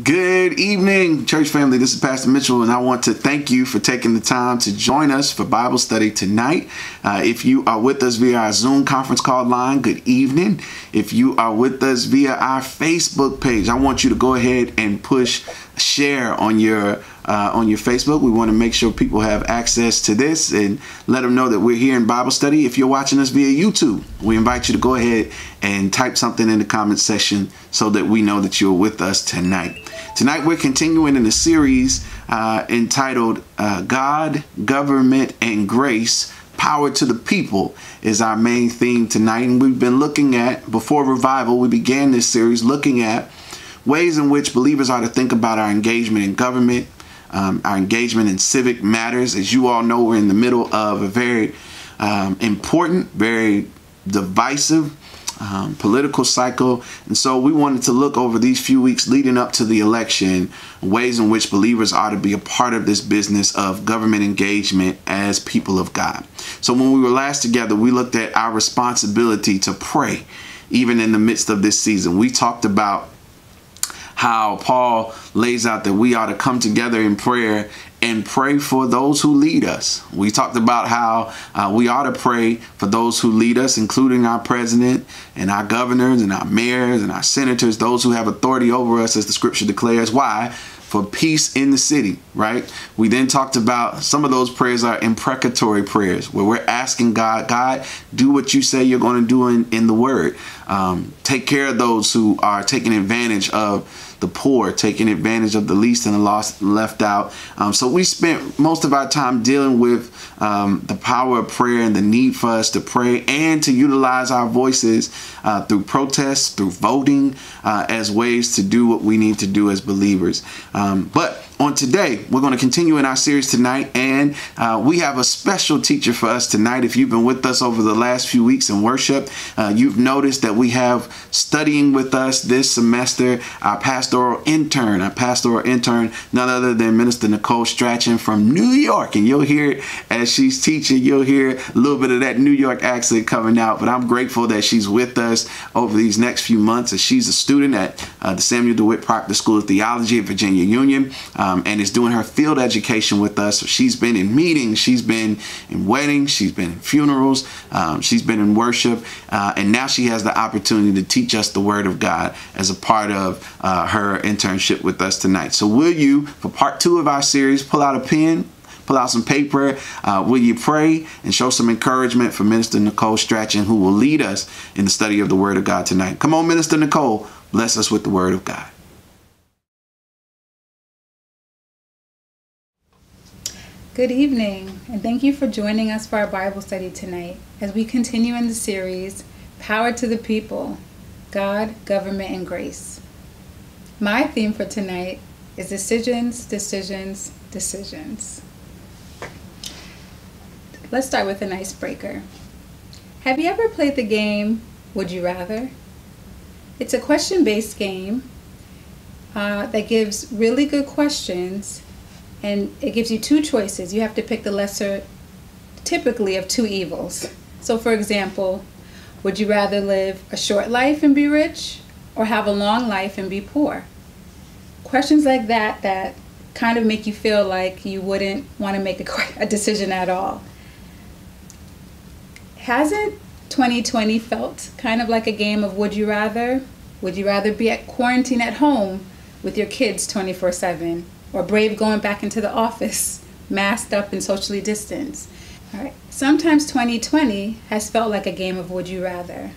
Good evening, church family. This is Pastor Mitchell, and I want to thank you for taking the time to join us for Bible study tonight. Uh, if you are with us via our Zoom conference call line, good evening. If you are with us via our Facebook page, I want you to go ahead and push share on your uh, on your Facebook. We want to make sure people have access to this and let them know that we're here in Bible study. If you're watching us via YouTube, we invite you to go ahead and type something in the comment section so that we know that you're with us tonight. Tonight, we're continuing in a series uh, entitled uh, God, Government, and Grace Power to the People is our main theme tonight. And we've been looking at, before revival, we began this series looking at ways in which believers are to think about our engagement in government, um, our engagement in civic matters. As you all know, we're in the middle of a very um, important, very divisive, um, political cycle. And so we wanted to look over these few weeks leading up to the election, ways in which believers ought to be a part of this business of government engagement as people of God. So when we were last together, we looked at our responsibility to pray even in the midst of this season. We talked about how Paul lays out that we ought to come together in prayer and pray for those who lead us. We talked about how uh, we ought to pray for those who lead us, including our president and our governors and our mayors and our senators, those who have authority over us, as the scripture declares. Why? For peace in the city, right? We then talked about some of those prayers are imprecatory prayers where we're asking God, God, do what you say you're going to do in, in the word. Um, take care of those who are taking advantage of the poor, taking advantage of the least and the lost left out. Um, so we spent most of our time dealing with um, the power of prayer and the need for us to pray and to utilize our voices uh, through protests, through voting, uh, as ways to do what we need to do as believers. Um, but on today, we're going to continue in our series tonight, and uh, we have a special teacher for us tonight. If you've been with us over the last few weeks in worship, uh, you've noticed that we have studying with us this semester our pastoral intern, our pastoral intern, none other than Minister Nicole Strachan from New York. And you'll hear as she's teaching, you'll hear a little bit of that New York accent coming out. But I'm grateful that she's with us over these next few months as she's a student at uh, the Samuel DeWitt Proctor School of Theology at Virginia Union um, and is doing her field education with us. She's been in meetings, she's been in weddings, she's been in funerals, um, she's been in worship, uh, and now she has the opportunity to teach us the Word of God as a part of uh, her internship with us tonight. So, will you, for part two of our series, pull out a pen? Pull out some paper. Uh, will you pray and show some encouragement for Minister Nicole Strachan, who will lead us in the study of the Word of God tonight? Come on, Minister Nicole, bless us with the Word of God. Good evening, and thank you for joining us for our Bible study tonight as we continue in the series Power to the People God, Government, and Grace. My theme for tonight is decisions, decisions, decisions. Let's start with an icebreaker. Have you ever played the game Would You Rather? It's a question based game uh, that gives really good questions and it gives you two choices. You have to pick the lesser, typically, of two evils. So, for example, would you rather live a short life and be rich or have a long life and be poor? Questions like that that kind of make you feel like you wouldn't want to make a, a decision at all. Hasn't 2020 felt kind of like a game of would you rather? Would you rather be at quarantine at home with your kids 24 7? Or brave going back into the office, masked up and socially distanced. All right. Sometimes 2020 has felt like a game of would you rather.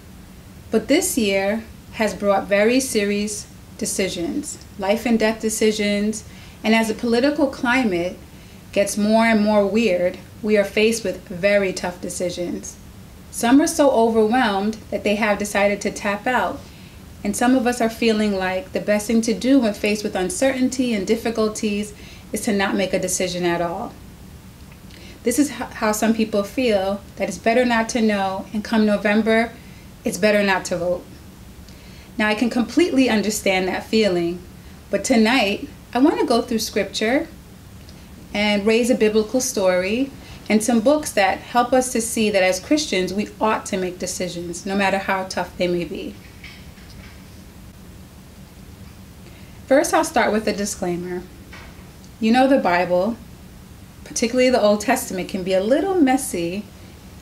But this year has brought very serious decisions, life and death decisions, and as the political climate gets more and more weird, we are faced with very tough decisions. Some are so overwhelmed that they have decided to tap out and some of us are feeling like the best thing to do when faced with uncertainty and difficulties is to not make a decision at all. This is how some people feel that it's better not to know, and come November, it's better not to vote. Now, I can completely understand that feeling, but tonight I want to go through scripture and raise a biblical story and some books that help us to see that as Christians we ought to make decisions, no matter how tough they may be. First, I'll start with a disclaimer. You know, the Bible, particularly the Old Testament, can be a little messy,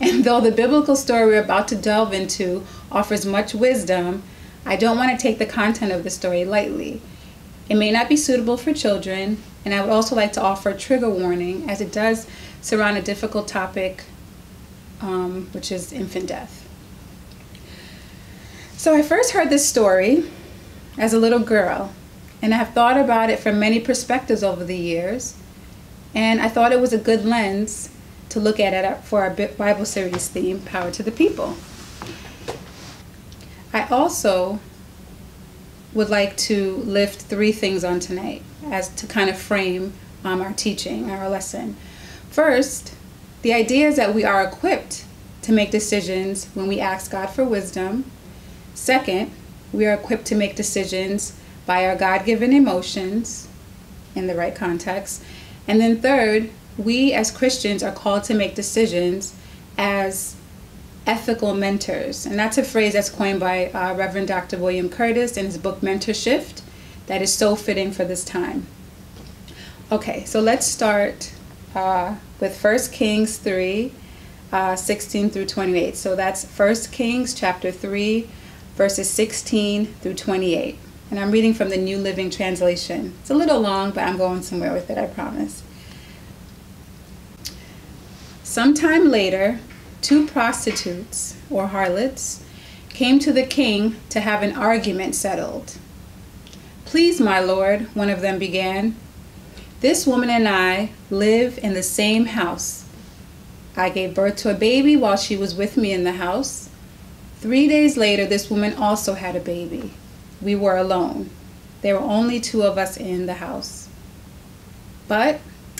and though the biblical story we're about to delve into offers much wisdom, I don't want to take the content of the story lightly. It may not be suitable for children, and I would also like to offer a trigger warning as it does surround a difficult topic, um, which is infant death. So I first heard this story as a little girl, and I have thought about it from many perspectives over the years, and I thought it was a good lens to look at it for our Bible series theme, Power to the People. I also would like to lift three things on tonight as to kind of frame um, our teaching, our lesson. First, the idea is that we are equipped to make decisions when we ask God for wisdom. Second, we are equipped to make decisions by our God given emotions in the right context. And then third, we as Christians are called to make decisions as ethical mentors. And that's a phrase that's coined by uh, Reverend Dr. William Curtis in his book Mentorship that is so fitting for this time. Okay, so let's start uh, with 1 Kings 3 uh, 16 through 28. So that's 1 Kings chapter 3, verses 16 through 28. And I'm reading from the New Living Translation. It's a little long, but I'm going somewhere with it, I promise. Sometime later, two prostitutes, or harlots, came to the king to have an argument settled. Please, my lord, one of them began, this woman and I live in the same house. I gave birth to a baby while she was with me in the house. Three days later, this woman also had a baby. We were alone. There were only two of us in the house. But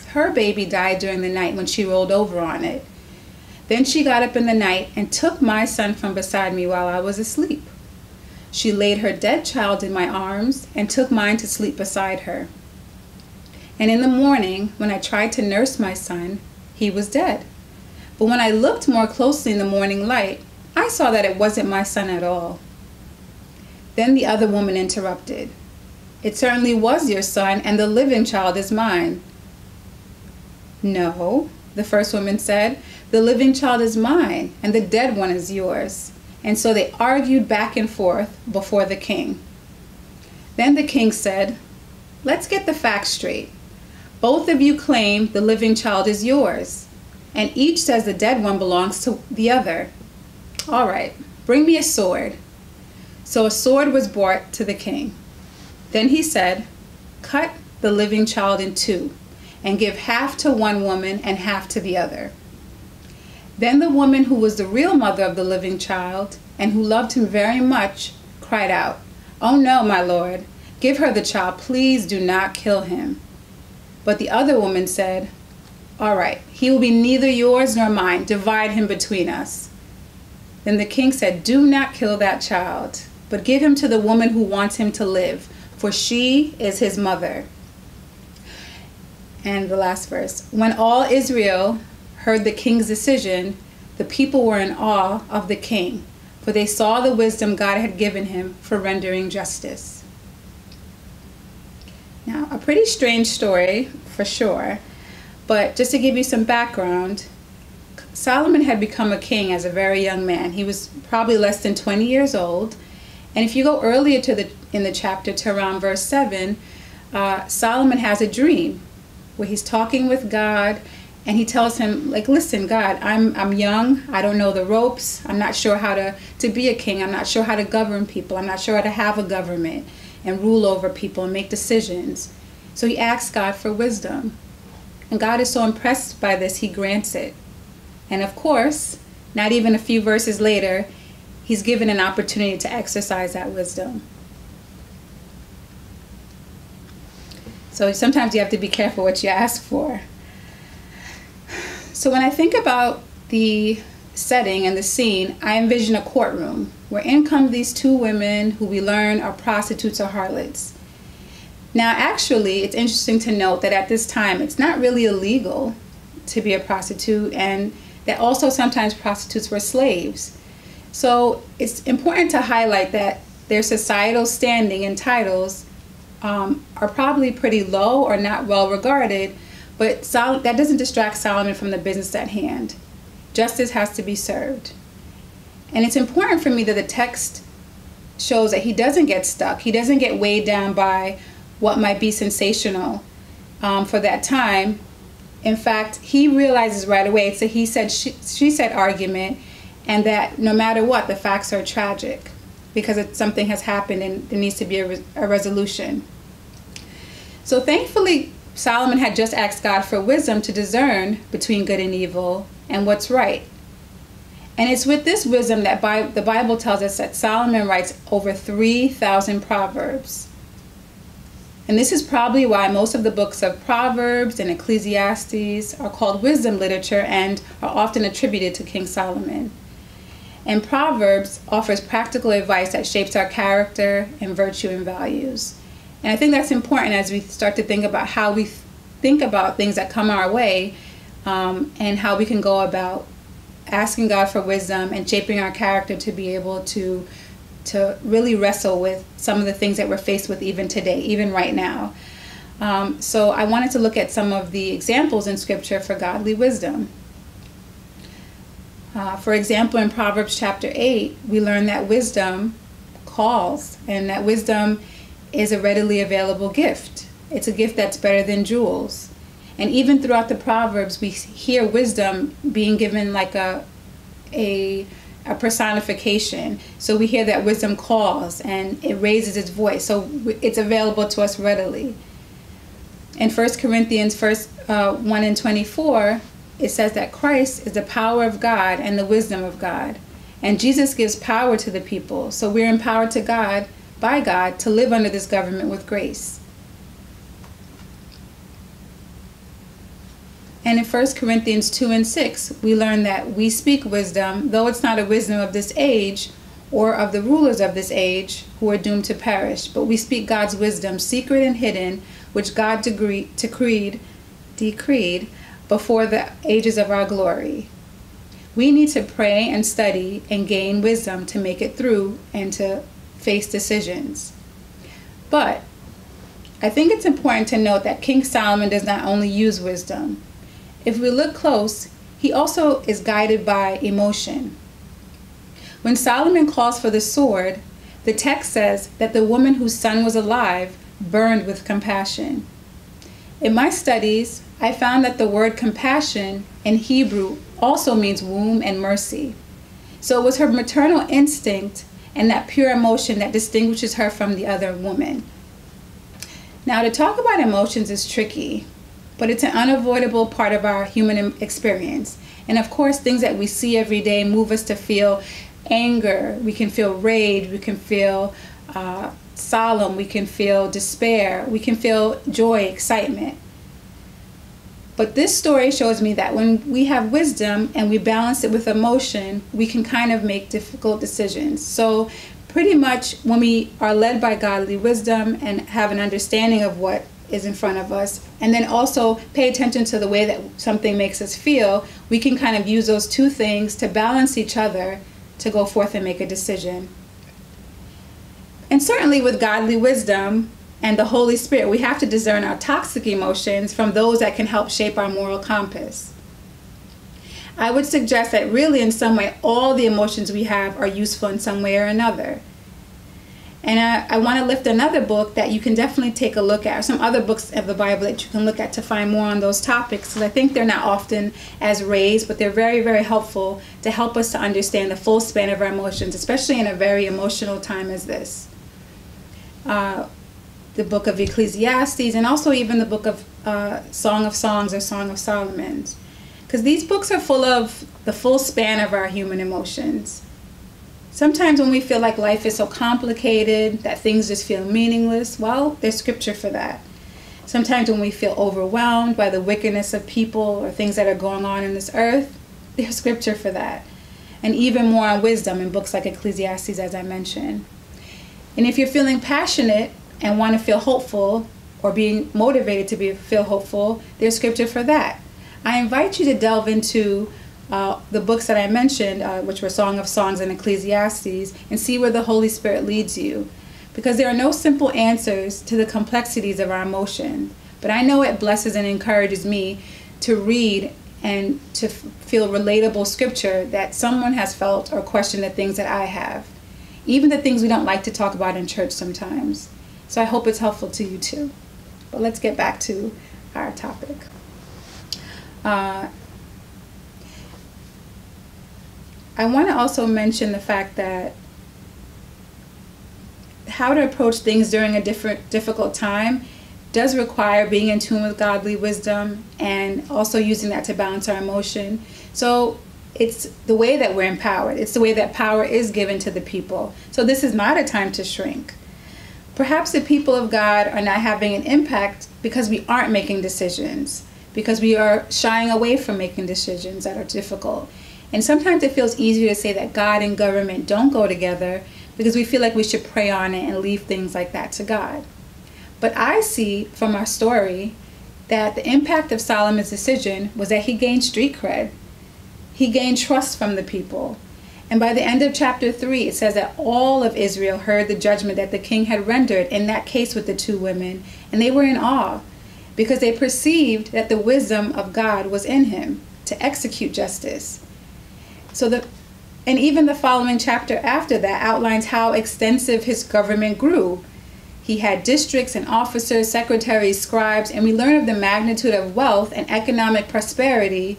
her baby died during the night when she rolled over on it. Then she got up in the night and took my son from beside me while I was asleep. She laid her dead child in my arms and took mine to sleep beside her. And in the morning, when I tried to nurse my son, he was dead. But when I looked more closely in the morning light, I saw that it wasn't my son at all. Then the other woman interrupted. It certainly was your son, and the living child is mine. No, the first woman said, the living child is mine, and the dead one is yours. And so they argued back and forth before the king. Then the king said, Let's get the facts straight. Both of you claim the living child is yours, and each says the dead one belongs to the other. All right, bring me a sword. So a sword was brought to the king. Then he said, Cut the living child in two, and give half to one woman and half to the other. Then the woman who was the real mother of the living child and who loved him very much cried out, Oh no, my lord, give her the child, please do not kill him. But the other woman said, All right, he will be neither yours nor mine, divide him between us. Then the king said, Do not kill that child, but give him to the woman who wants him to live, for she is his mother. And the last verse When all Israel heard the king's decision, the people were in awe of the king, for they saw the wisdom God had given him for rendering justice. Now, a pretty strange story for sure, but just to give you some background, Solomon had become a king as a very young man. He was probably less than 20 years old. And if you go earlier to the in the chapter to around verse 7, uh, Solomon has a dream where he's talking with God and he tells him like listen god i'm i'm young. I don't know the ropes. I'm not sure how to to be a king. I'm not sure how to govern people. I'm not sure how to have a government and rule over people and make decisions. So he asks god for wisdom. And god is so impressed by this he grants it. And of course not even a few verses later he's given an opportunity to exercise that wisdom so sometimes you have to be careful what you ask for so when I think about the setting and the scene, I envision a courtroom where in come these two women who we learn are prostitutes or harlots. Now, actually, it's interesting to note that at this time, it's not really illegal to be a prostitute, and that also sometimes prostitutes were slaves. So it's important to highlight that their societal standing and titles um, are probably pretty low or not well regarded, but Sol- that doesn't distract Solomon from the business at hand. Justice has to be served. And it's important for me that the text shows that he doesn't get stuck. He doesn't get weighed down by what might be sensational um, for that time. In fact, he realizes right away it's a he said, she, she said argument, and that no matter what, the facts are tragic because it, something has happened and there needs to be a, re- a resolution. So thankfully, Solomon had just asked God for wisdom to discern between good and evil and what's right. And it's with this wisdom that Bi- the Bible tells us that Solomon writes over 3,000 proverbs. And this is probably why most of the books of Proverbs and Ecclesiastes are called wisdom literature and are often attributed to King Solomon. And Proverbs offers practical advice that shapes our character and virtue and values. And I think that's important as we start to think about how we think about things that come our way um, and how we can go about asking God for wisdom and shaping our character to be able to to really wrestle with some of the things that we're faced with even today, even right now. Um, so I wanted to look at some of the examples in Scripture for godly wisdom. Uh, for example, in Proverbs chapter 8, we learn that wisdom calls and that wisdom is a readily available gift. It's a gift that's better than jewels. And even throughout the Proverbs, we hear wisdom being given like a, a, a personification. So we hear that wisdom calls and it raises its voice. So it's available to us readily. In 1 Corinthians first, uh, 1 and 24, it says that Christ is the power of God and the wisdom of God. And Jesus gives power to the people. So we're empowered to God by God to live under this government with grace. And in 1 Corinthians 2 and 6, we learn that we speak wisdom, though it's not a wisdom of this age or of the rulers of this age who are doomed to perish, but we speak God's wisdom, secret and hidden, which God decreed, decreed, decreed before the ages of our glory. We need to pray and study and gain wisdom to make it through and to face decisions. But I think it's important to note that King Solomon does not only use wisdom. If we look close, he also is guided by emotion. When Solomon calls for the sword, the text says that the woman whose son was alive burned with compassion. In my studies, I found that the word compassion in Hebrew also means womb and mercy. So it was her maternal instinct and that pure emotion that distinguishes her from the other woman. Now, to talk about emotions is tricky, but it's an unavoidable part of our human experience. And of course, things that we see every day move us to feel anger, we can feel rage, we can feel uh, solemn, we can feel despair, we can feel joy, excitement. But this story shows me that when we have wisdom and we balance it with emotion, we can kind of make difficult decisions. So, pretty much when we are led by godly wisdom and have an understanding of what is in front of us, and then also pay attention to the way that something makes us feel, we can kind of use those two things to balance each other to go forth and make a decision. And certainly with godly wisdom, and the Holy Spirit, we have to discern our toxic emotions from those that can help shape our moral compass. I would suggest that really, in some way, all the emotions we have are useful in some way or another. And I, I want to lift another book that you can definitely take a look at, or some other books of the Bible that you can look at to find more on those topics, because I think they're not often as raised, but they're very, very helpful to help us to understand the full span of our emotions, especially in a very emotional time as this. Uh, the book of Ecclesiastes, and also even the book of uh, Song of Songs or Song of Solomon's. Because these books are full of the full span of our human emotions. Sometimes when we feel like life is so complicated that things just feel meaningless, well, there's scripture for that. Sometimes when we feel overwhelmed by the wickedness of people or things that are going on in this earth, there's scripture for that. And even more on wisdom in books like Ecclesiastes, as I mentioned. And if you're feeling passionate and want to feel hopeful or being motivated to be feel hopeful, there's scripture for that. I invite you to delve into uh, the books that I mentioned, uh, which were Song of Songs and Ecclesiastes, and see where the Holy Spirit leads you. because there are no simple answers to the complexities of our emotion. But I know it blesses and encourages me to read and to feel relatable scripture that someone has felt or questioned the things that I have, even the things we don't like to talk about in church sometimes. So I hope it's helpful to you too. But let's get back to our topic. Uh, I want to also mention the fact that how to approach things during a different difficult time does require being in tune with godly wisdom and also using that to balance our emotion. So it's the way that we're empowered. It's the way that power is given to the people. So this is not a time to shrink. Perhaps the people of God are not having an impact because we aren't making decisions, because we are shying away from making decisions that are difficult. And sometimes it feels easier to say that God and government don't go together because we feel like we should pray on it and leave things like that to God. But I see from our story that the impact of Solomon's decision was that he gained street cred. He gained trust from the people. And by the end of chapter 3, it says that all of Israel heard the judgment that the king had rendered in that case with the two women, and they were in awe because they perceived that the wisdom of God was in him to execute justice. So the and even the following chapter after that outlines how extensive his government grew. He had districts and officers, secretaries, scribes, and we learn of the magnitude of wealth and economic prosperity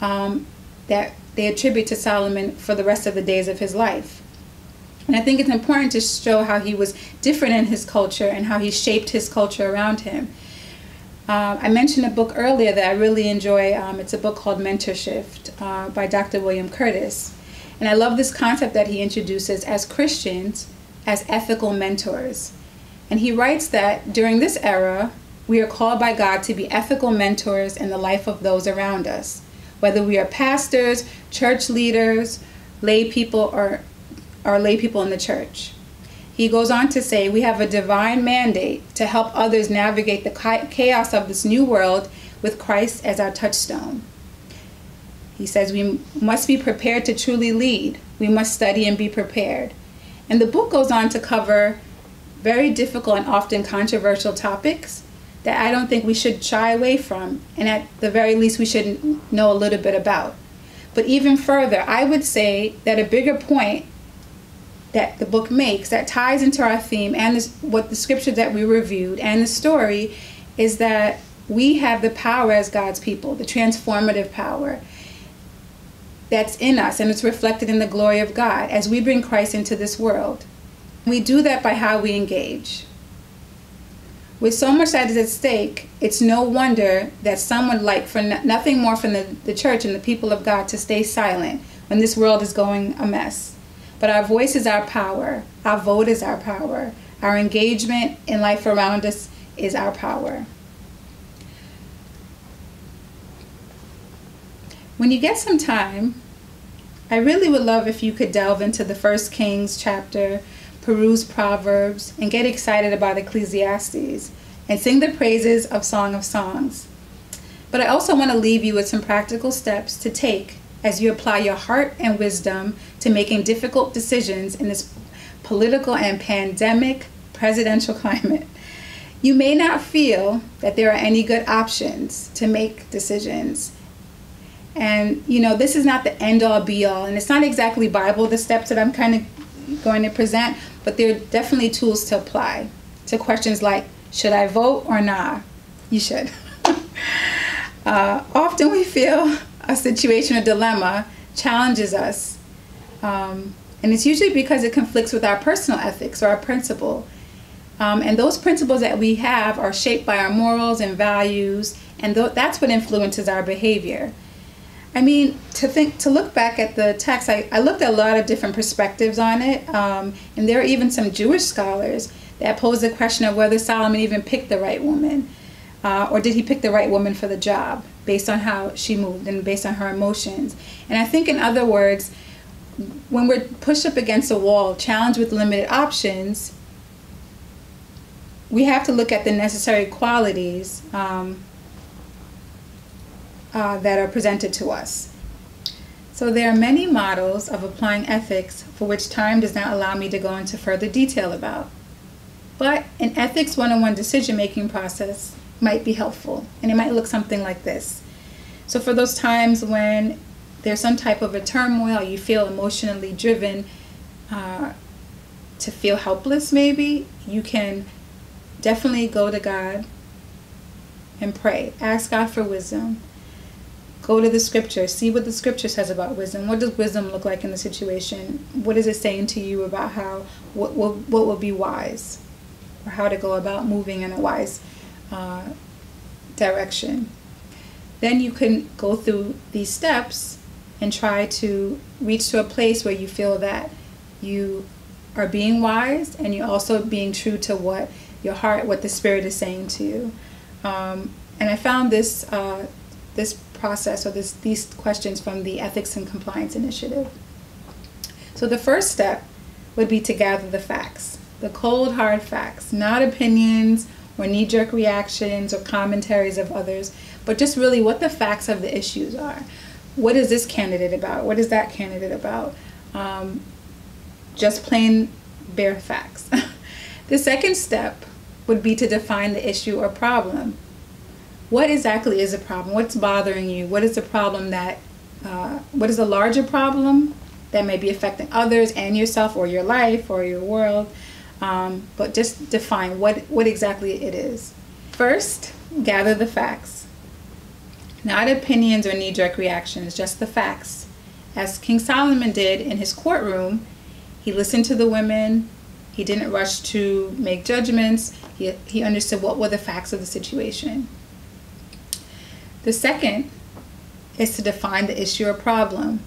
um, that they attribute to Solomon for the rest of the days of his life. And I think it's important to show how he was different in his culture and how he shaped his culture around him. Uh, I mentioned a book earlier that I really enjoy. Um, it's a book called Mentorship uh, by Dr. William Curtis. And I love this concept that he introduces as Christians as ethical mentors. And he writes that during this era, we are called by God to be ethical mentors in the life of those around us, whether we are pastors, church leaders, lay people, or, or lay people in the church. He goes on to say, We have a divine mandate to help others navigate the chaos of this new world with Christ as our touchstone. He says we must be prepared to truly lead. We must study and be prepared. And the book goes on to cover very difficult and often controversial topics that I don't think we should shy away from, and at the very least, we should know a little bit about. But even further, I would say that a bigger point that the book makes that ties into our theme and this, what the scripture that we reviewed and the story is that we have the power as God's people, the transformative power that's in us and it's reflected in the glory of God as we bring Christ into this world. We do that by how we engage. With so much that is at stake, it's no wonder that some would like for nothing more from the, the church and the people of God to stay silent when this world is going a mess. But our voice is our power, our vote is our power, our engagement in life around us is our power. When you get some time, I really would love if you could delve into the First Kings chapter, peruse Proverbs, and get excited about Ecclesiastes, and sing the praises of Song of Songs. But I also want to leave you with some practical steps to take as you apply your heart and wisdom to making difficult decisions in this political and pandemic presidential climate. You may not feel that there are any good options to make decisions, and, you know, this is not the end all be all. And it's not exactly Bible, the steps that I'm kind of going to present, but they're definitely tools to apply to questions like should I vote or not? You should. uh, often we feel a situation or dilemma challenges us. Um, and it's usually because it conflicts with our personal ethics or our principle. Um, and those principles that we have are shaped by our morals and values, and th- that's what influences our behavior. I mean, to think to look back at the text, I, I looked at a lot of different perspectives on it, um, and there are even some Jewish scholars that pose the question of whether Solomon even picked the right woman, uh, or did he pick the right woman for the job based on how she moved and based on her emotions. And I think, in other words, when we're pushed up against a wall, challenged with limited options, we have to look at the necessary qualities. Um, uh, that are presented to us. So there are many models of applying ethics for which time does not allow me to go into further detail about. But an ethics 101 decision making process might be helpful, and it might look something like this. So, for those times when there's some type of a turmoil, you feel emotionally driven uh, to feel helpless, maybe, you can definitely go to God and pray. Ask God for wisdom. Go to the scripture. See what the scripture says about wisdom. What does wisdom look like in the situation? What is it saying to you about how what what, what would be wise, or how to go about moving in a wise uh, direction? Then you can go through these steps and try to reach to a place where you feel that you are being wise and you're also being true to what your heart, what the Spirit is saying to you. Um, and I found this uh, this process or this these questions from the Ethics and Compliance Initiative. So the first step would be to gather the facts, the cold hard facts, not opinions or knee-jerk reactions or commentaries of others, but just really what the facts of the issues are. What is this candidate about? What is that candidate about? Um, just plain bare facts. the second step would be to define the issue or problem. What exactly is a problem? What's bothering you? What is the problem that, uh, what is a larger problem that may be affecting others and yourself or your life or your world? Um, but just define what, what exactly it is. First, gather the facts. Not opinions or knee jerk reactions, just the facts. As King Solomon did in his courtroom, he listened to the women, he didn't rush to make judgments. He, he understood what were the facts of the situation. The second is to define the issue or problem.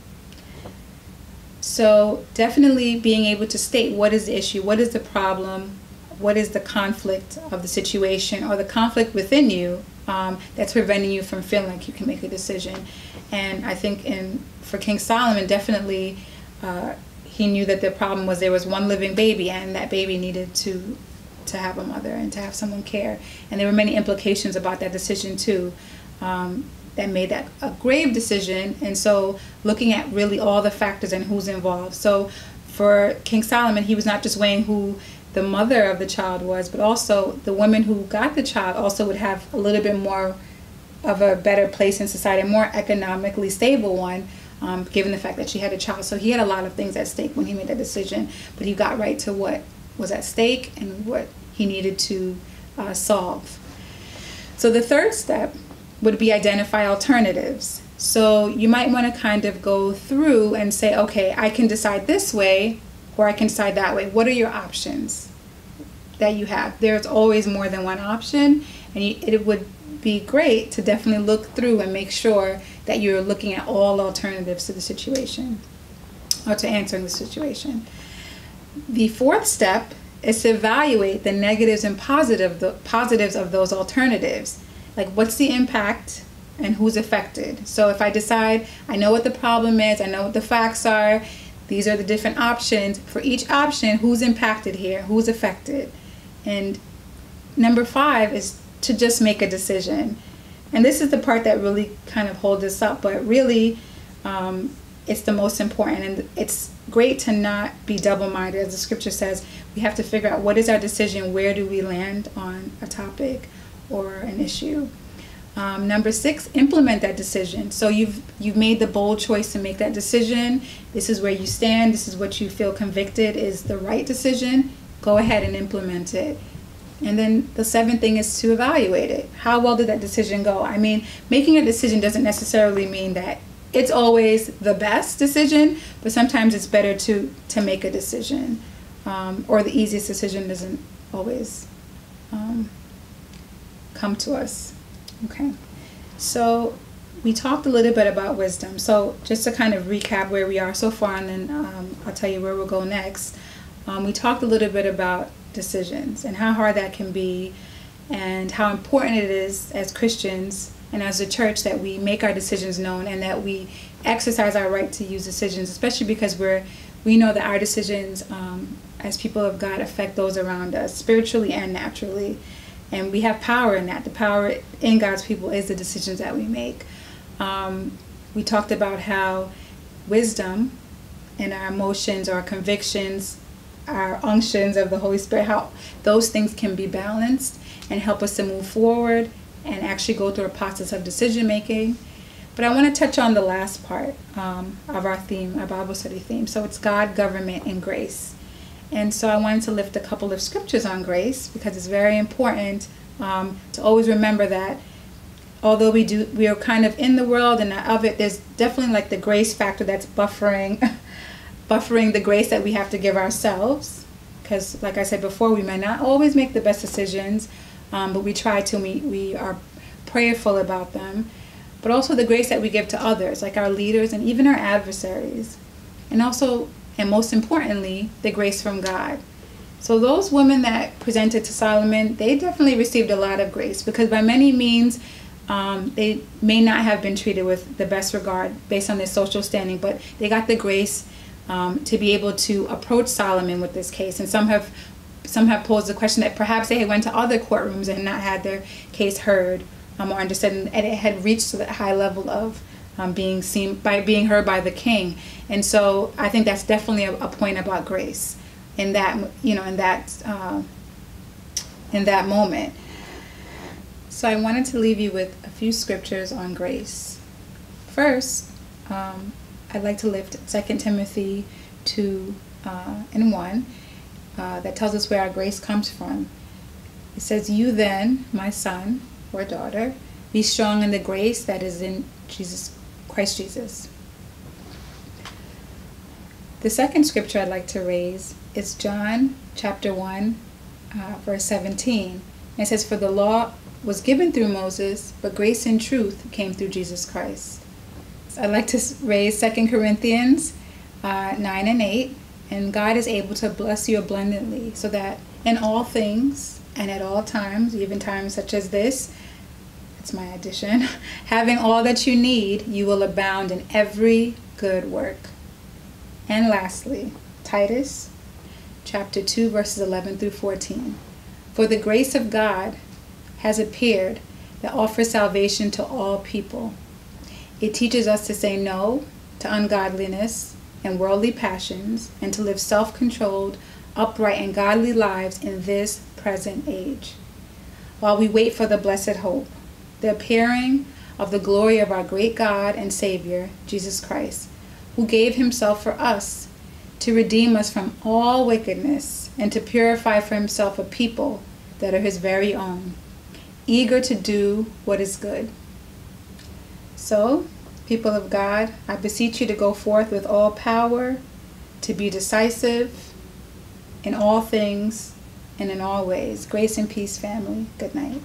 So, definitely being able to state what is the issue, what is the problem, what is the conflict of the situation or the conflict within you um, that's preventing you from feeling like you can make a decision. And I think in for King Solomon, definitely uh, he knew that the problem was there was one living baby and that baby needed to to have a mother and to have someone care and there were many implications about that decision too um, that made that a grave decision and so looking at really all the factors and who's involved so for king solomon he was not just weighing who the mother of the child was but also the woman who got the child also would have a little bit more of a better place in society a more economically stable one um, given the fact that she had a child. So he had a lot of things at stake when he made that decision, but he got right to what was at stake and what he needed to uh, solve. So the third step would be identify alternatives. So you might want to kind of go through and say, okay, I can decide this way or I can decide that way. What are your options that you have? There's always more than one option, and it would be great to definitely look through and make sure that you're looking at all alternatives to the situation or to answering the situation. The fourth step is to evaluate the negatives and positive the positives of those alternatives. Like what's the impact and who's affected. So if I decide I know what the problem is, I know what the facts are, these are the different options. For each option, who's impacted here, who's affected. And number 5 is to just make a decision. And this is the part that really kind of holds us up, but really um, it's the most important. And it's great to not be double minded. As the scripture says, we have to figure out what is our decision, where do we land on a topic or an issue. Um, number six, implement that decision. So you've you've made the bold choice to make that decision. This is where you stand. This is what you feel convicted is the right decision. Go ahead and implement it. And then the seventh thing is to evaluate it. How well did that decision go? I mean, making a decision doesn't necessarily mean that it's always the best decision, but sometimes it's better to to make a decision, um, or the easiest decision doesn't always um, come to us. Okay, so we talked a little bit about wisdom. So just to kind of recap where we are so far, and then um, I'll tell you where we'll go next. Um, we talked a little bit about decisions and how hard that can be and how important it is as Christians and as a church that we make our decisions known and that we exercise our right to use decisions, especially because we're we know that our decisions um, as people of God affect those around us spiritually and naturally, and we have power in that. The power in God's people is the decisions that we make. Um, we talked about how wisdom and our emotions, our convictions, our unctions of the Holy Spirit, how those things can be balanced and help us to move forward and actually go through a process of decision making. But I want to touch on the last part um, of our theme, our Bible study theme. So it's God, government, and grace. And so I wanted to lift a couple of scriptures on grace because it's very important um, to always remember that although we do we are kind of in the world and of it, there's definitely like the grace factor that's buffering, buffering the grace that we have to give ourselves. Because like I said before, we may not always make the best decisions, um, but we try to. We we are prayerful about them, but also the grace that we give to others, like our leaders and even our adversaries, and also and most importantly, the grace from God. So those women that presented to Solomon, they definitely received a lot of grace because by many means um, they may not have been treated with the best regard based on their social standing, but they got the grace um, to be able to approach Solomon with this case. And some have some have posed the question that perhaps they had went to other courtrooms and not had their case heard um, or understood, and it had reached to that high level of um, being seen by being heard by the king. And so I think that's definitely a, a point about grace in that you know in that uh, in that moment. So I wanted to leave you with a few scriptures on grace. First, um, I'd like to lift 2 Timothy 2 uh, and 1 uh, that tells us where our grace comes from. It says, You then, my son or daughter, be strong in the grace that is in Jesus Christ Jesus. The second scripture I'd like to raise is John chapter 1, uh, verse 17. It says, For the law was given through Moses, but grace and truth came through Jesus Christ. So I'd like to raise 2 Corinthians uh, 9 and 8. And God is able to bless you abundantly, so that in all things and at all times, even times such as this, it's my addition, having all that you need, you will abound in every good work. And lastly, Titus chapter 2, verses 11 through 14. For the grace of God has appeared that offers salvation to all people. It teaches us to say no to ungodliness and worldly passions and to live self controlled, upright, and godly lives in this present age, while we wait for the blessed hope, the appearing of the glory of our great God and Savior, Jesus Christ, who gave himself for us to redeem us from all wickedness and to purify for himself a people that are his very own, eager to do what is good. So, people of God, I beseech you to go forth with all power, to be decisive in all things and in all ways. Grace and peace, family. Good night.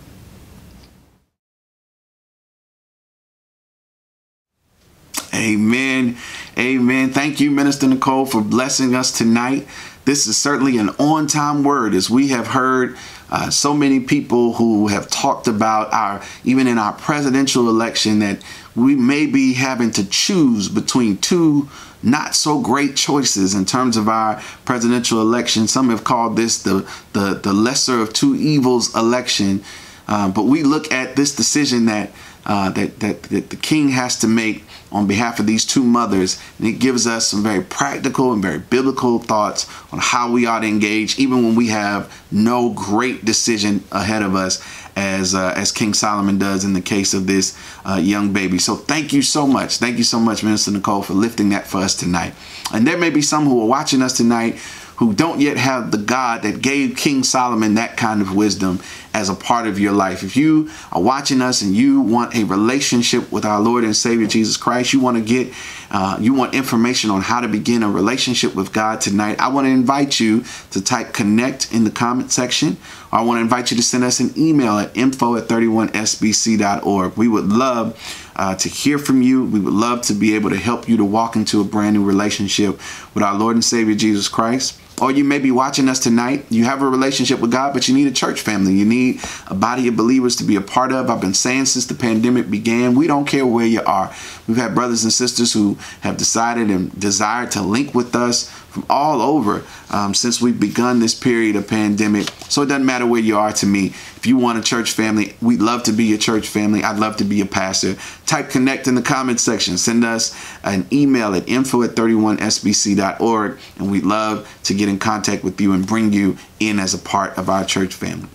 Amen. Amen. Thank you, Minister Nicole, for blessing us tonight. This is certainly an on time word as we have heard uh, so many people who have talked about our, even in our presidential election, that we may be having to choose between two not so great choices in terms of our presidential election. Some have called this the, the, the lesser of two evils election. Uh, but we look at this decision that, uh, that, that, that the king has to make on behalf of these two mothers. And it gives us some very practical and very biblical thoughts on how we ought to engage, even when we have no great decision ahead of us, as uh, as King Solomon does in the case of this uh, young baby. So thank you so much. Thank you so much, Minister Nicole, for lifting that for us tonight. And there may be some who are watching us tonight who don't yet have the God that gave King Solomon that kind of wisdom as a part of your life. If you are watching us and you want a relationship with our Lord and Savior Jesus Christ, you want to get, uh, you want information on how to begin a relationship with God tonight, I want to invite you to type connect in the comment section. I want to invite you to send us an email at info at 31sbc.org. We would love uh, to hear from you. We would love to be able to help you to walk into a brand new relationship with our Lord and Savior Jesus Christ. Or you may be watching us tonight. You have a relationship with God, but you need a church family. You need a body of believers to be a part of. I've been saying since the pandemic began, we don't care where you are. We've had brothers and sisters who have decided and desired to link with us from all over um, since we've begun this period of pandemic. So it doesn't matter where you are to me. If you want a church family, we'd love to be your church family. I'd love to be a pastor. Type connect in the comment section. Send us an email at info at 31sbc.org, and we'd love to get in contact with you and bring you in as a part of our church family.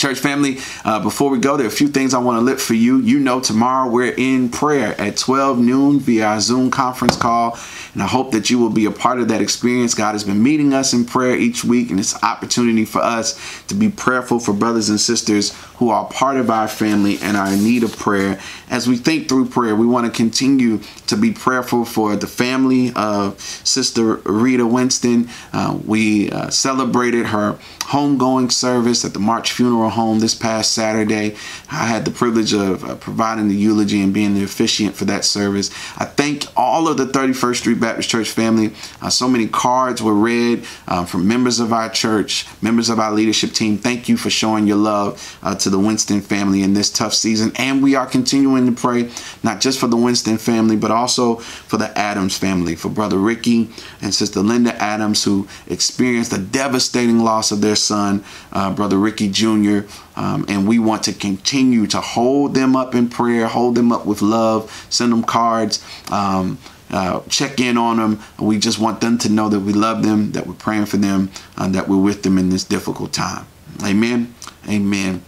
Church family, uh, before we go, there are a few things I want to lift for you. You know, tomorrow we're in prayer at 12 noon via our Zoom conference call. And I hope that you will be a part of that experience. God has been meeting us in prayer each week, and it's an opportunity for us to be prayerful for brothers and sisters who are part of our family and are in need of prayer. As we think through prayer, we want to continue to be prayerful for the family of Sister Rita Winston. Uh, we uh, celebrated her homegoing service at the March Funeral Home this past Saturday. I had the privilege of uh, providing the eulogy and being the officiant for that service. I thank all of the 31st Street Baptist Church family. Uh, so many cards were read uh, from members of our church, members of our leadership team. Thank you for showing your love uh, the Winston family in this tough season. And we are continuing to pray, not just for the Winston family, but also for the Adams family, for Brother Ricky and Sister Linda Adams, who experienced the devastating loss of their son, uh, Brother Ricky Jr. Um, and we want to continue to hold them up in prayer, hold them up with love, send them cards. Um, uh, check in on them. We just want them to know that we love them, that we're praying for them, uh, that we're with them in this difficult time. Amen. Amen.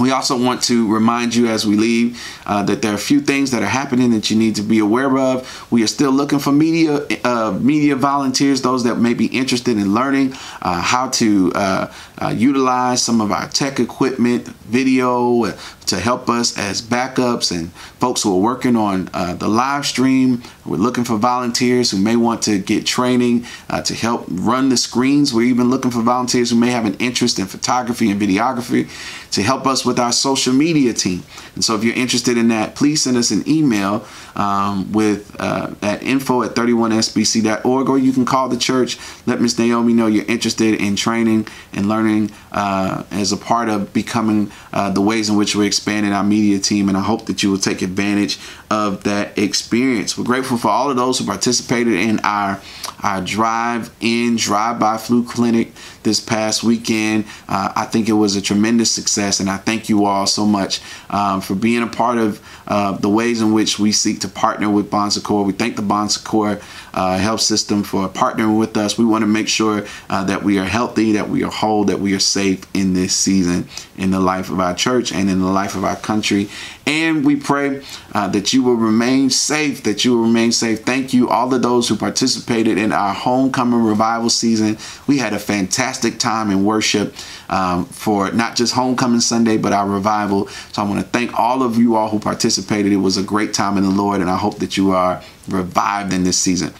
We also want to remind you as we leave uh, that there are a few things that are happening that you need to be aware of. We are still looking for media uh, media volunteers, those that may be interested in learning uh, how to uh, uh, utilize some of our tech equipment, video to help us as backups and folks who are working on uh, the live stream. We're looking for volunteers who may want to get training uh, to help run the screens. We're even looking for volunteers who may have an interest in photography and videography to help us with our social media team. And so if you're interested in that, please send us an email um, with uh, at info at 31sbc.org or you can call the church. Let Miss Naomi know you're interested in training and learning uh, as a part of becoming uh, the ways in which we're expanding our media team. And I hope that you will take advantage of that experience. We're grateful for all of those who participated in our our drive-in, drive-by flu clinic this past weekend. Uh, I think it was a tremendous success, and I thank you all so much um, for being a part of uh, the ways in which we seek to partner with Bon Secours. We thank the Bon Secours uh, health system for partnering with us. We want to make sure uh, that we are healthy, that we are whole, that we are safe in this season in the life of our church and in the life of our country. And we pray uh, that you will remain safe, that you will remain safe. Thank you, all of those who participated in our homecoming revival season. We had a fantastic time in worship um, for not just homecoming Sunday, but our revival. So I want to thank all of you all who participated. It was a great time in the Lord, and I hope that you are revived in this season.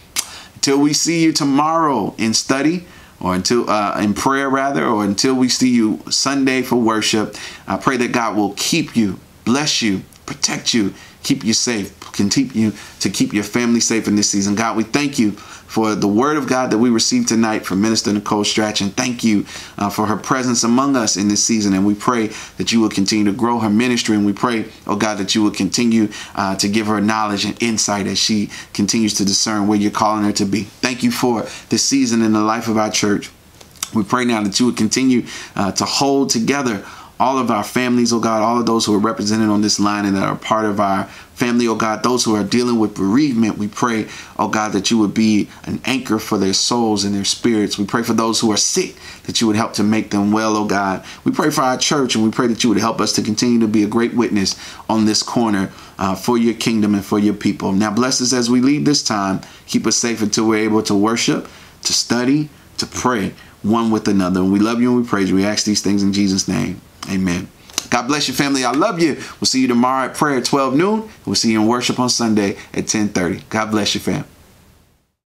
Until we see you tomorrow in study, or until uh, in prayer rather, or until we see you Sunday for worship, I pray that God will keep you, bless you, protect you, keep you safe, continue to keep your family safe in this season. God, we thank you for the word of God that we received tonight from Minister Nicole Strachan. Thank you uh, for her presence among us in this season. And we pray that you will continue to grow her ministry. And we pray, oh God, that you will continue uh, to give her knowledge and insight as she continues to discern where you're calling her to be. Thank you for this season in the life of our church. We pray now that you would continue uh, to hold together all of our families, oh God, all of those who are represented on this line and that are part of our family, oh God, those who are dealing with bereavement, we pray, oh God, that you would be an anchor for their souls and their spirits. We pray for those who are sick, that you would help to make them well, oh God. We pray for our church and we pray that you would help us to continue to be a great witness on this corner uh, for your kingdom and for your people. Now, bless us as we leave this time. Keep us safe until we're able to worship, to study, to pray one with another. We love you and we praise you. We ask these things in Jesus' name. Amen. God bless your family. I love you. We'll see you tomorrow at prayer at 12 noon. We'll see you in worship on Sunday at 1030. God bless you, fam.